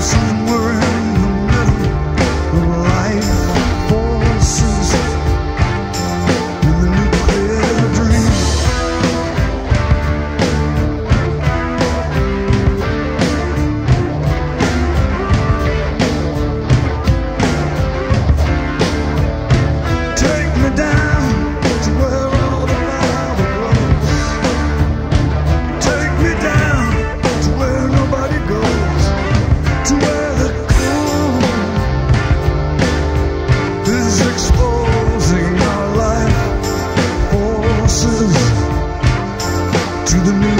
sun. to the new